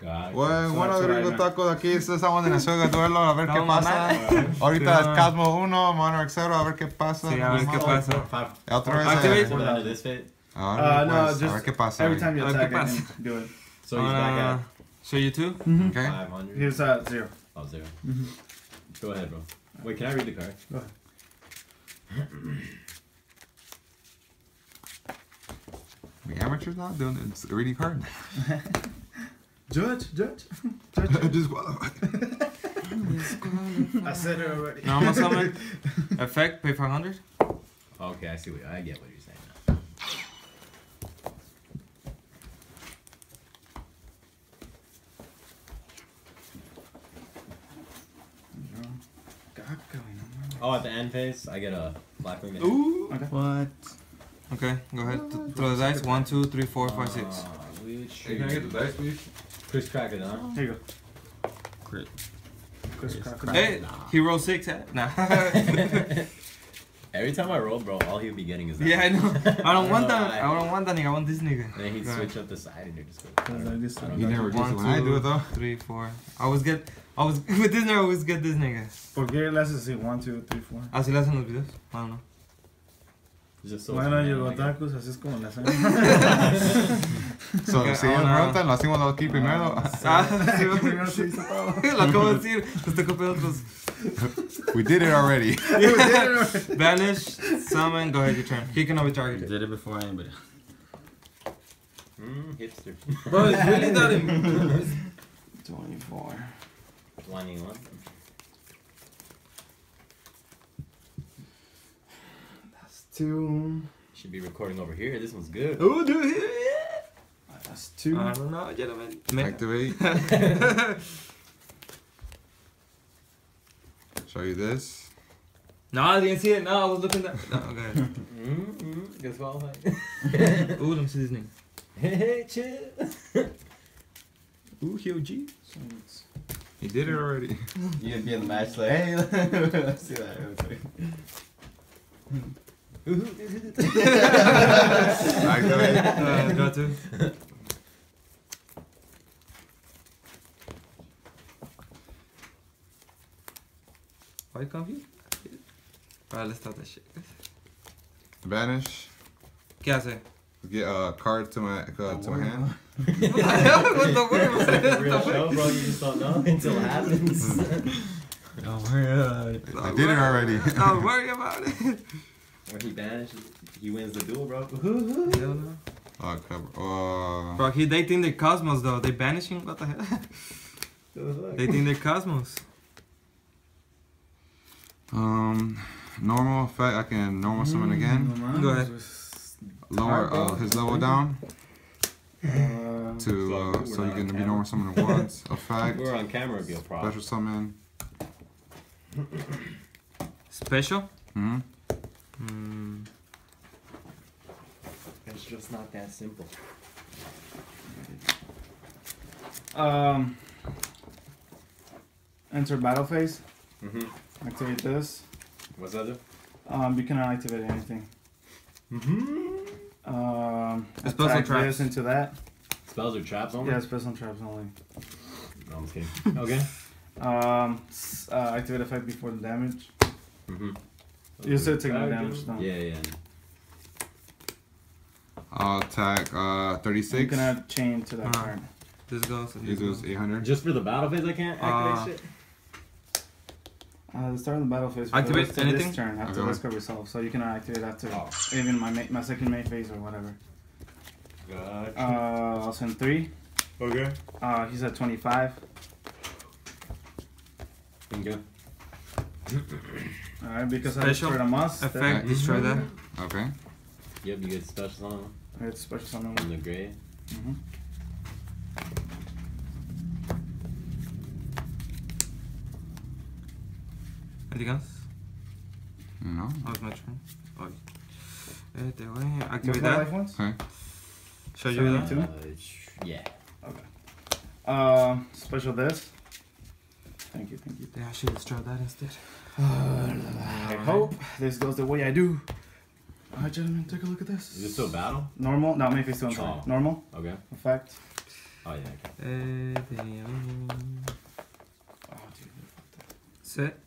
Gotcha. Bueno, So bueno, that's gringo meant. taco, aquí estamos en el juego de duelo, a ver qué No, pasa. Ahorita es Sí, Kozmo 1, Monarch 0, a ver qué pasa. Sí, a ver qué pasa. Otra vez. Activate. Put it under this fit. ahora, Uh, no, pues, just a ver qué pasa. every time you A ver attack, qué I can do it. So he's back Uh, at show you two. Okay. 500. He's at zero. Oh, 0 Mhm. Go ahead, bro. Wait, can I read the card? Go ahead. We amateurs now doing it. it's a reading card. Judge, judge, judge. Disqualified. I said it already. Normal summon. Effect. Pay 500. Okay, I see what I get what you're saying now. God going on. Oh, at the end phase, I get a black wing. Ooh. Okay. What? Okay, go ahead. Th- throw the dice. One, two, three, four, five, six. Uh, which Hey, can I get the dice, please? Chris Cracker, huh? Here you go. Crit. Chris Crocker. Hey, he rolled six. Eh? Nah. Every time I roll, bro, all he'll be getting is that. yeah, I know. I don't want that. why. I don't want that nigga. I want this nigga. And then he'd Go ahead. switch up the side and it just goes. I Goes like this. I You never get One, it when I do it though. Three, four. I always get. I was with this nigga. I always get this nigga. ¿Por qué le haces así? One, two, three, four. Así le hacen los videos. I don't know. It's just so Bueno, funny, llegó tacos, así es como le hacen. So, Okay, si ellos oh, no. preguntan, lo hacemos aquí primero. Ah, sí, Primero se hizo todo. lo acabo de decir. Te estoy copiando otros. We did it already. Vanish, summon. Go ahead, your turn. He cannot be You targeted. did it before anybody. Mm, hipster. Bro, it's really not him. 24. 21. Two. Should be recording over here. This one's good. Oh, dude. That's two. I don't know, gentlemen. Activate. Show you this. No, I didn't see it. No, I was looking at. No, okay. Mm, mm, guess what? Ooh, let me see this nigga. Hey, chill. Ooh, Hyo G. He did it already. You gonna be in the match like, hey, let's see that. Activate. Uh, draw two. Why you confused? Alright, let's start that shit. Vanish. ¿Qué hace? Get a card to my uh, to my hand. what the word? Real show, bro. You just don't know until it happens. Don't worry about it. I did it already. Don't worry about it. When he banishes, he wins the duel, bro. Hell no. Oh, cover. Uh, Bro, he, they think they're Kozmos though. They banishing? What the hell? they think they're Kozmos. um, normal effect. I can normal summon again. Go ahead. Lower uh, his level down Uh, to uh, so you can be normal summon once. Effect. We're on camera, it'd be a problem. Special summon. Special? hmm Hmm. It's just not that simple. um, enter battle phase. Mm-hmm. Activate this. What's that do? Um, you cannot activate anything. Mm-hmm. Um, Spells and attack traps. this into that. Spells or traps only? Yeah, spells and traps only. No, I'm kidding. Okay. Um, uh, activate effect before the damage. Mm-hmm. You still take no damage, though. Yeah, yeah. I'll attack uh You 36. can add chain to that card. This goes. and He this goes goes. 800. Just for the battle phase, I can't activate Uh, shit. Uh, the start of the battle phase. Activate for anything? This turn after Okay. this card resolve, so you cannot activate after Oh. even my ma- my second main phase or whatever. Gotcha. Uh, I'll send three. okay. Uh, he's at twenty five. Bingo. All right, because I Special destroyed a must. Effect, Okay. destroy that. Okay. Yep, you get special on I it's special summon. on the gray. Mm-hmm. Anything else? No. Oh, it's my turn. Oh. Este güey. You Activate that. life once? Okay. Show you that. Two? Uh, sh- yeah. Uh, special this. Thank you, thank you. Yeah, I should destroy that instead. I hope this goes the way I do. All right, gentlemen, take a look at this. Is it still battle? Normal? No, maybe it's still Oh. Normal Okay. effect. Oh yeah. Okay. Eh, damn. Oh, dude. Set.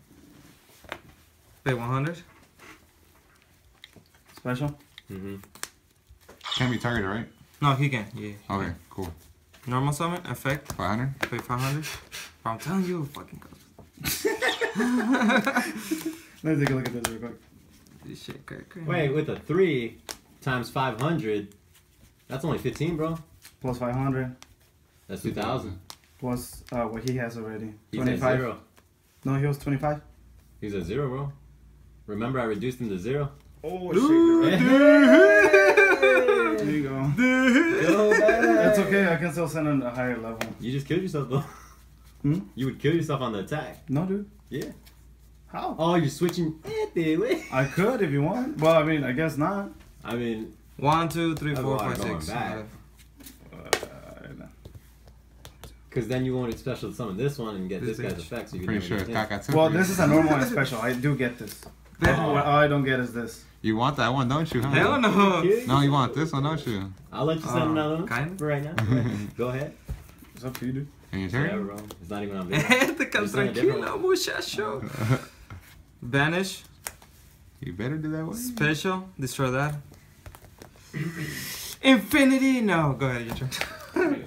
Pay 100. Special. Mm-hmm. Can't be targeted, right? No, he can. Yeah. Okay, cool. Normal summon, effect, 500? pay 500. But I'm telling you, fucking Kozmos. Let me take a look at this real quick. This shit crack, crack. Wait, with a three times five hundred, that's only fifteen, bro. Plus 500. That's two thousand. Plus uh, what he has already. He's at 25. zero. No, he was 25. He's at zero, bro. Remember, I reduced him to zero. Oh, Hey. shit. There you go. Go. That's okay. I can still send him a higher level. You just killed yourself, though. Hmm? You would kill yourself on the attack. No, dude. Yeah. How? Oh, you're switching. Eh, dude. I could if you want. Well, I mean, I guess not. I mean, One, two, three, That's four, why I'm five, going six. back. Uh, because then you won't special summon this one and get This this, guy's bitch. effect. So you Pretty sure get. Kaka well, this is a normal and special. I do get this. Oh. What I don't get is this. You want that one, don't you? Huh? Hell no. No, you want this one, don't you? I'll let you send Uh, another one kind of. for right now. Go ahead. It's up to you, dude. And your turn? bro. It's not even on video. Te You send a different tranquilo, muchacho. Banish, You better do that one. special, destroy that. Infinity! No, go ahead, your turn.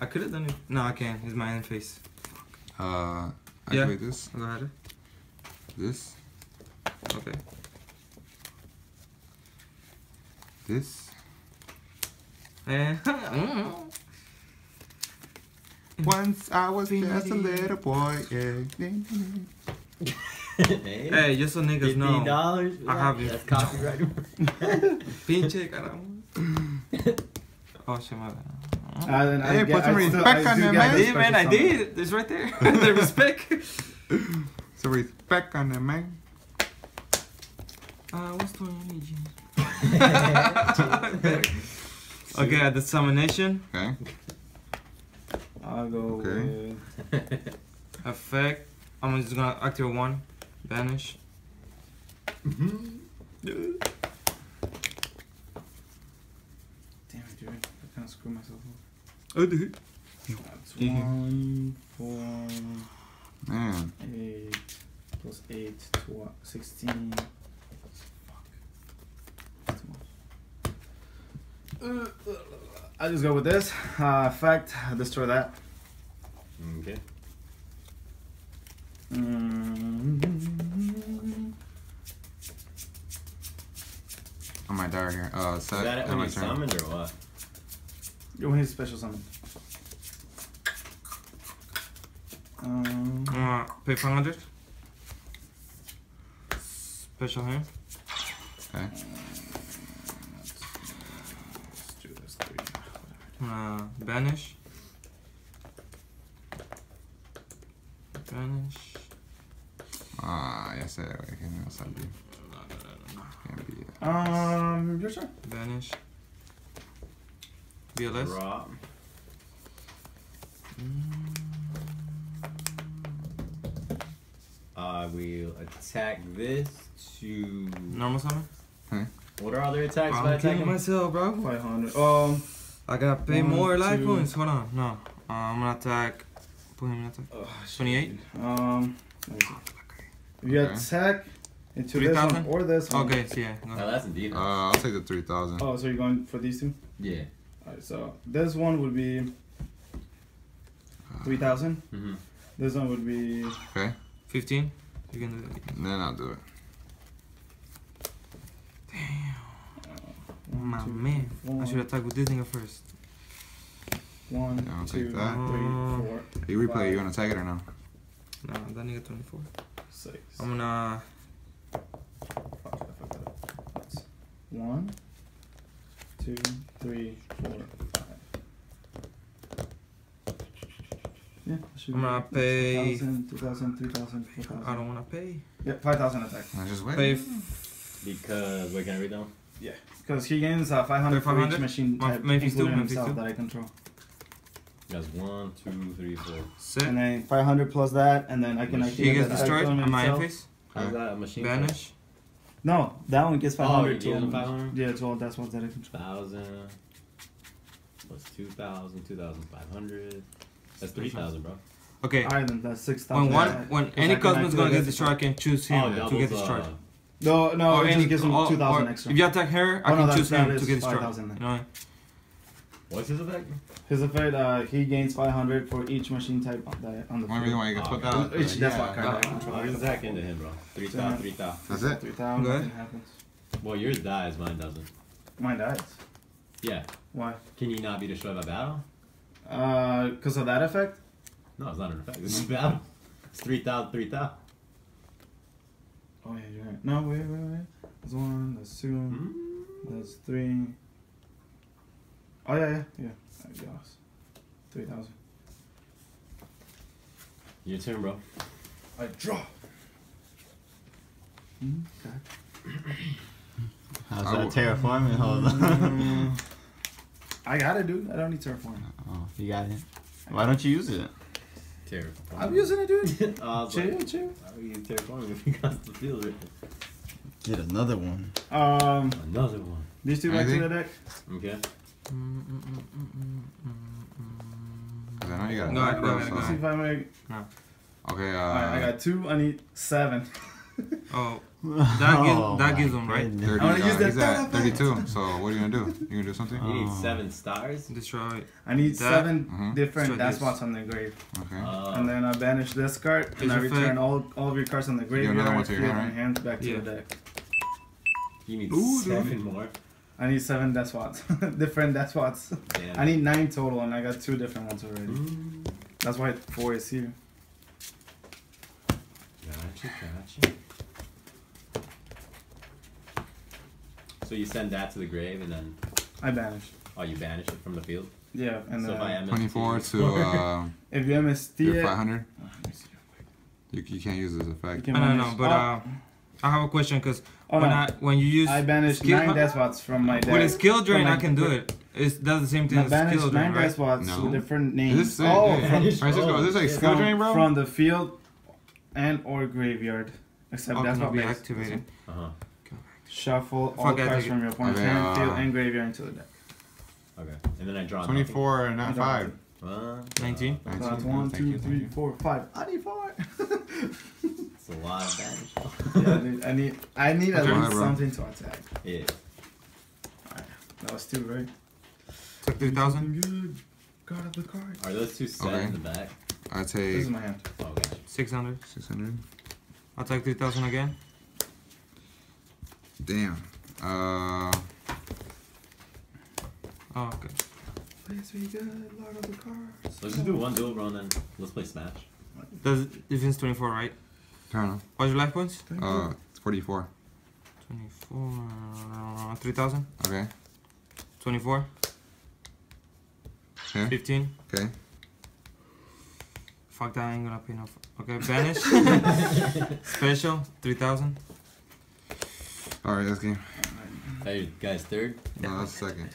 I could have done it. No, I can't. It's my end face. Uh, Yeah. activate this. Go ahead. This. Okay. This. And Once I was just a little boy. Yeah. hey, hey, just so niggas know. dollars. I have it. That's copyright. Pinche caramba. oh shit, my bad. Ah, then I Hey, get- put some I respect I on do there, eh? get man. this Yeah, man, I did. It's right there. the respect. So respect on that, man. Uh, what's going on, Legion? Okay, at the summonation, Okay. I'll go Okay. with. effect. I'm just gonna activate one. Banish. Damn it, dude. I kind of screwed myself up. Oh, dude. That's one, four, Man. eight, plus eight, tw- 16. Fuck. That's too much. Uh, I just go with this. Uh, effect, destroy that. okay. Mm. On my diary here. Uh, Is set. that it and when my you turn. summoned or what? You want his special summon. Um, Uh, pay 500. Special hand. Okay. let's do this three. Uh, banish. Banish. Ah, ya sé, güey. Que me va a salir. No, no, no, no, Can't be it. Um, your turn. no. Banish. BLS. Drop. I will attack this to. Normal summon. Huh? What are other attacks if I I'm attack killing him? myself, bro. 500. Um, I gotta pay One, more life two. points. Hold on. No. Uh, I'm gonna attack. Put him in attack. ugh, 28? Um, let me see. if you Okay. attack into this 3,000? one or this one. Okay, so yeah. Go Oh, ahead. that's indeed. Uh, I'll take the 3000. Oh, so you're going for these two? yeah. Alright, so this one would be 3,000. Mm-hmm. This one would be. Okay. 15. You can do that. Then I'll do it. one, My two, man. four. I should attack with this nigga first. One, Yeah, I'll two, take that. three, Uh, four, You replay, Five. you gonna take it or no? No, that nigga 24. six. I'm gonna. I fucked that up. That's one, two, three, four, five. Yeah, I'm gonna pay- 2,000, 2,000, 3,000, 4,000. I don't wanna pay. Yeah, 5,000 attack. I just wait. Pay. F- Because wait, can I read them? Because he gains uh, 500 for each machine type, Memphis two, including Memphis himself two. that I control. That's one, two, three, four. set. And then 500 plus that, and then I can He activate he gets destroyed effect on on my himself. face. How's that a machine? Banish. No, that one gets Oh, 500 you give him 500? Yeah, it's all that's what that I control. Thousand plus 2,000, 2,500. That's 3,000, bro. Okay. Alright, then that's six thousand. When one when any I Kozmo's activate gonna get this destroyed, I can choose him oh, to get destroyed. uh, No, no, or it any just gives him or- two thousand or extra. If you attack her, I Oh, no, can that- choose that him is to get destroyed. 5,000 then. You what's his effect? His effect, uh, he gains five hundred for each machine type on the on the One reason why you can Oh, put okay. that. Each yeah, Death Walker yeah. card I I'll control. use Zach into him, bro. 3,000, 3,000. That's it? Three thousand. Go ahead. Nothing happens. Well, yours dies, mine doesn't. Mine dies. Yeah. Why? Can you not be destroyed by battle? Uh, because of that effect. No, it's not an effect. This is battle. It's 3,000, 3,000. Oh yeah, you're right. No, wait, wait, wait. That's one. That's two. Mm. That's three. Oh yeah, yeah, yeah. I guess. Three thousand. Your turn, bro. I draw. Mm, okay. How's that terraforming? Hold on. I got it, dude. I don't need terraform. oh, you got it. Why don't you use it? Terrible. I'm using it, dude. uh, I was chill, like, chill. why would you use Terraforming if you got the field written? Get another one. Um, Another one. these two back to the deck. Okay. Cause I know you got a Go ahead, dark go row, ahead, Let's see if I make. Okay, uh. Alright, I got two. I need seven. Oh, that gives that gives them right. 30, I wanna uh, use that he's at 32, so what are you gonna do? You gonna do something? You need Oh. seven stars? Destroy. I need That- seven Mhm. different So death this- spots on the grave, Okay. Uh, and then I banish this card, and I return fake? all all of your cards on the get another graveyard, one to your hand, and hand back to Yeah. the deck. you need Ooh, dude. seven more. I need seven death spots, different death spots. Damn. I need nine total, and I got two different ones already. Mm. That's why four is here. Gotcha, gotcha. So you send that to the grave and then, I banish. oh, you banish it from the field? Yeah, and so then if I MST 24 to uh, if you MST your it, 500. Oh, let me see real quick. You, you can't use this effect. can I don't know, but oh, uh, I have a question because oh, when no. I when you use I banish skill- nine death spots from my deck. with a skill drain, I can do it. It's that's the same thing I as banished skill drain, nine death right? spots No. with different Is names. this, oh, yeah, from, Francisco, is this like shit. skill from, drain, bro? from the field and or graveyard. Except Oh, that's cannot what be base. activated. Shuffle all Fuck, cards from your opponent's Okay, hand, uh, field, and graveyard into the deck. Okay. And then I draw 24 and not 5. Uh, 19? Uh, So that's 19, one, thank two, three, four, five. I need four. it's a lot of yeah, damage. dude, I need, I need at least Bro. something to attack. yeah. Alright. That was two, right? Took three thousand. Good. God of the card. Are those two set Okay. in the back? I This take is my hand. Oh, gotcha. Six hundred. 600. I'll take three thousand again. Damn. Uh, Oh, okay. Please be good, Lord of the cards. Let's just do one duel, bro, and then let's play Smash. Does defense twenty four, right? turn on. What's your life points? Thank Uh, it's 44. Twenty four. Three thousand. Okay. Twenty four. Okay. Fifteen. Okay. Fuck that, I ain't gonna pay enough. Okay, banish. Special, 3000. Alright, that's game. Hey, guys, third. No, that's second.